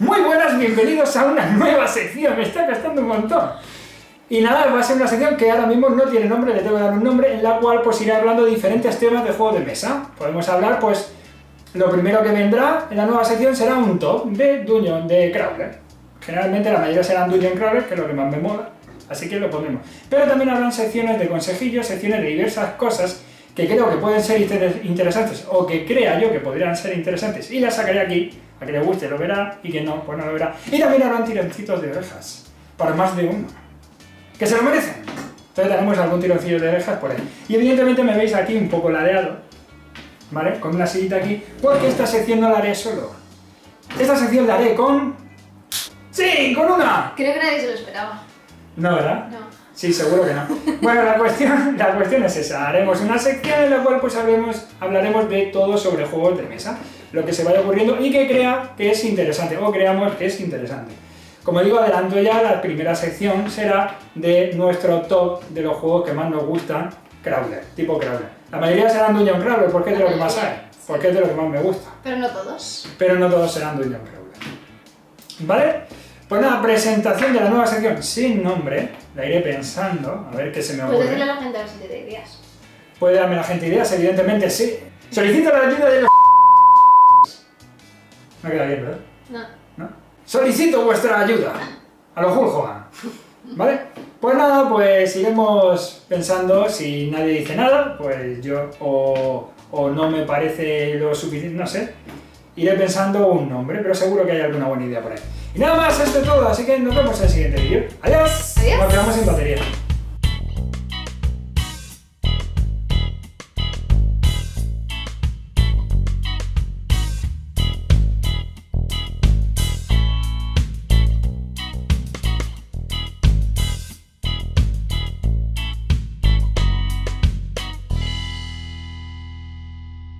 Muy buenas, bienvenidos a una nueva sección, me está gastando un montón. Y nada, va a ser una sección que ahora mismo no tiene nombre, le tengo que dar un nombre, en la cual pues iré hablando de diferentes temas de juegos de mesa. Podemos hablar, pues, lo primero que vendrá en la nueva sección será un top de Dungeon, de Crawler. Generalmente la mayoría serán Dungeon Crawler, que es lo que más me mola, así que lo pondremos. Pero también habrán secciones de consejillos, secciones de diversas cosas que creo que pueden ser interesantes o que crea yo que podrían ser interesantes y las sacaré aquí, a que le guste lo verá y que no, pues no lo verá. Y también habrán tironcitos de orejas, para más de uno, que se lo merecen. Entonces tenemos algún tironcillo de orejas por ahí. Y evidentemente me veis aquí un poco ladeado, ¿vale? Con una sillita aquí, porque esta sección no la haré solo. Esta sección la haré con... ¡Sí! ¡Con una! Creo que nadie se lo esperaba. No, ¿verdad? No. Sí, seguro que no. Bueno, la cuestión, la cuestión es esa. Haremos una sección en la cual pues hablaremos de todo sobre juegos de mesa. Lo que se vaya ocurriendo y que crea que es interesante, o creamos que es interesante. Como digo, adelanto ya, la primera sección será de nuestro top de los juegos que más nos gustan, Crawler, tipo Crawler. La mayoría serán Dungeon Crawler, porque es de lo que más hay, porque es de lo que más me gusta. Pero no todos. Pero no todos serán Dungeon Crawler. ¿Vale? Pues nada, presentación de la nueva sección sin nombre, la iré pensando, a ver qué se me ocurre. ¿Puedes decirle a la gente a ver si te ideas? ¿Puede darme la gente ideas? Evidentemente sí. Solicito la ayuda de los... No queda bien, ¿verdad? No. ¿No? Solicito vuestra ayuda a los Hulk ¿Vale? Pues nada, pues iremos pensando, si nadie dice nada, pues yo o, o no me parece lo suficiente, no sé, iré pensando un nombre, pero seguro que hay alguna buena idea por ahí. Y nada más, esto es todo, así que nos vemos en el siguiente vídeo. ¡Adiós! Adiós. Nos quedamos sin batería.